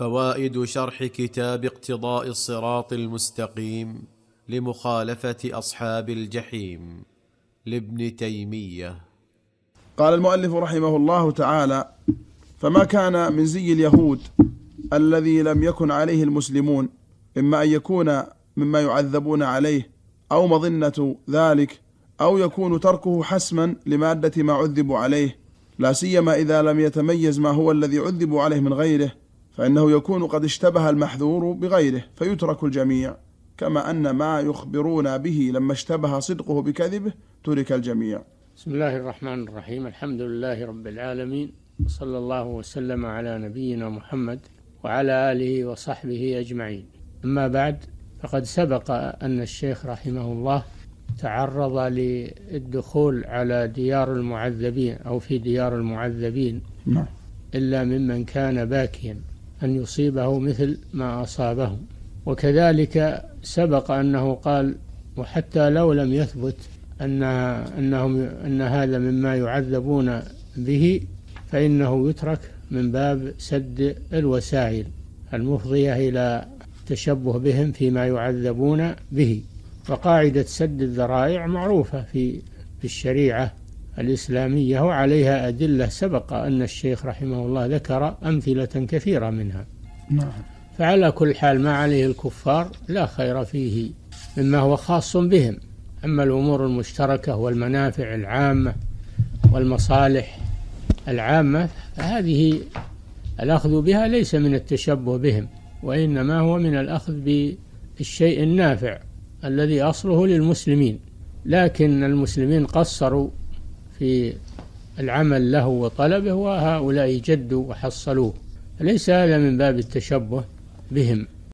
فوائد شرح كتاب اقتضاء الصراط المستقيم لمخالفة أصحاب الجحيم لابن تيمية. قال المؤلف رحمه الله تعالى فما كان من زي اليهود الذي لم يكن عليه المسلمون إما أن يكون مما يعذبون عليه أو مظنة ذلك أو يكون تركه حسما لمادة ما عذبوا عليه لا سيما إذا لم يتميز ما هو الذي عذبوا عليه من غيره فإنه يكون قد اشتبه المحذور بغيره فيترك الجميع كما أن ما يخبرون به لما اشتبه صدقه بكذبه ترك الجميع. بسم الله الرحمن الرحيم. الحمد لله رب العالمين صلى الله وسلم على نبينا محمد وعلى آله وصحبه أجمعين. أما بعد فقد سبق أن الشيخ رحمه الله تعرض للدخول على ديار المعذبين أو في ديار المعذبين نعم. إلا ممن كان باكيا. أن يصيبه مثل ما اصابهم وكذلك سبق أنه قال وحتى لو لم يثبت ان انهم أن هذا مما يعذبون به فإنه يترك من باب سد الوسائل المفضية إلى التشبه بهم فيما يعذبون به. وقاعدة سد الذرائع معروفة في في الشريعة. الإسلامية وعليها أدلة سبق أن الشيخ رحمه الله ذكر أمثلة كثيرة منها. نعم. فعلى كل حال ما عليه الكفار لا خير فيه مما هو خاص بهم. أما الأمور المشتركة والمنافع العامة والمصالح العامة فهذه الأخذ بها ليس من التشبه بهم وإنما هو من الأخذ بالشيء النافع الذي أصله للمسلمين. لكن المسلمين قصروا في العمل له وطلبه وهؤلاء جدوا وحصلوه. ليس هذا من باب التشبه بهم.